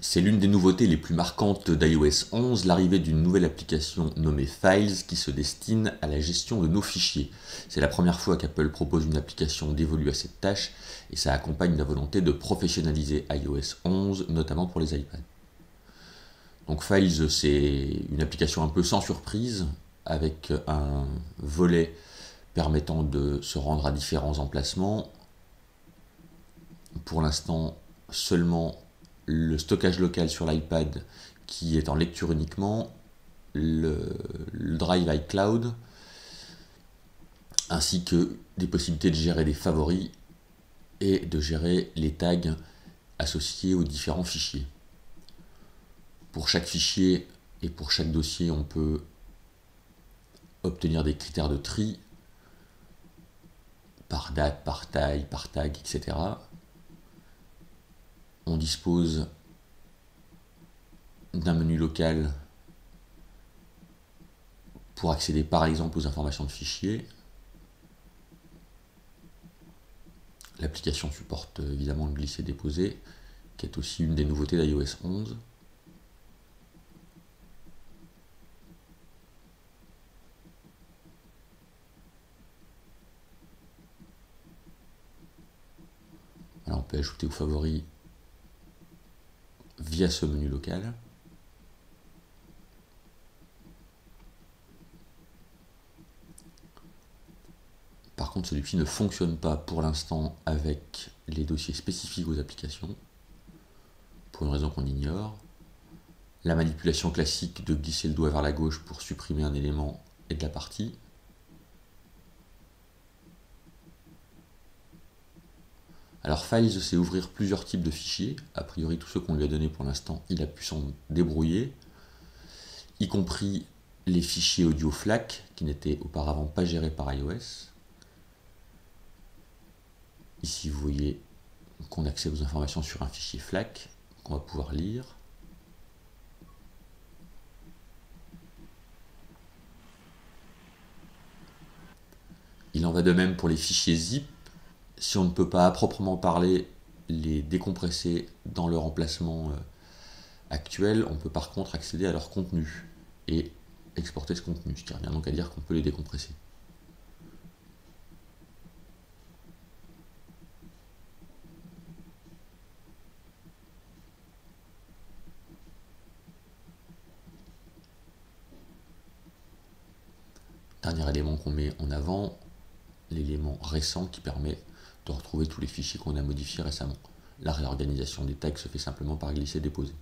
C'est l'une des nouveautés les plus marquantes d'iOS 11, l'arrivée d'une nouvelle application nommée Files qui se destine à la gestion de nos fichiers. C'est la première fois qu'Apple propose une application dévolue à cette tâche et ça accompagne la volonté de professionnaliser iOS 11, notamment pour les iPads. Donc Files, c'est une application un peu sans surprise, avec un volet permettant de se rendre à différents emplacements. Pour l'instant, seulement le stockage local sur l'iPad qui est en lecture uniquement, le, Drive iCloud, ainsi que des possibilités de gérer des favoris et de gérer les tags associés aux différents fichiers. Pour chaque fichier et pour chaque dossier, on peut obtenir des critères de tri par date, par taille, par tag, etc on dispose d'un menu local pour accéder par exemple aux informations de fichiers. L'application supporte évidemment le glisser-déposer, qui est aussi une des nouveautés d'iOS 11. Alors on peut ajouter aux favoris via ce menu local. Par contre, celui-ci ne fonctionne pas pour l'instant avec les dossiers spécifiques aux applications, pour une raison qu'on ignore. La manipulation classique de glisser le doigt vers la gauche pour supprimer un élément est de la partie. Alors Files, c'est ouvrir plusieurs types de fichiers. A priori, tous ceux qu'on lui a donnés pour l'instant, il a pu s'en débrouiller, y compris les fichiers audio FLAC, qui n'étaient auparavant pas gérés par iOS. Ici, vous voyez qu'on accède aux informations sur un fichier FLAC qu'on va pouvoir lire. Il en va de même pour les fichiers zip si on ne peut pas à proprement parler les décompresser dans leur emplacement euh, actuel, on peut par contre accéder à leur contenu et exporter ce contenu, ce qui revient donc à dire qu'on peut les décompresser. Dernier élément qu'on met en avant, l'élément récent qui permet de retrouver tous les fichiers qu'on a modifiés récemment. La réorganisation des tags se fait simplement par glisser-déposer.